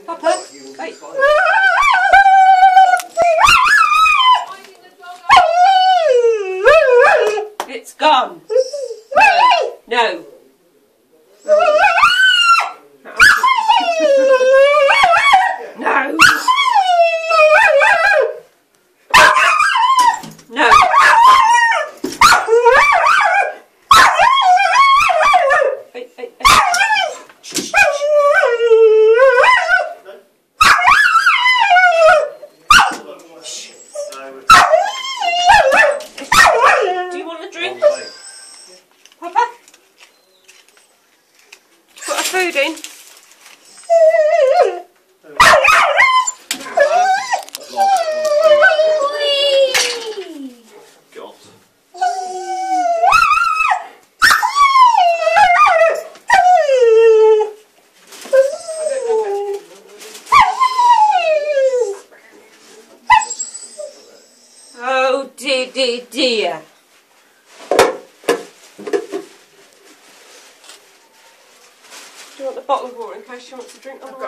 Popper, wait. It's gone. No. No. No. Hey, hey, hey. Do you want a drink, Popper? Put our food in. Oh dear, dear, dear. You want the bottle of water in case she wants to drink on the?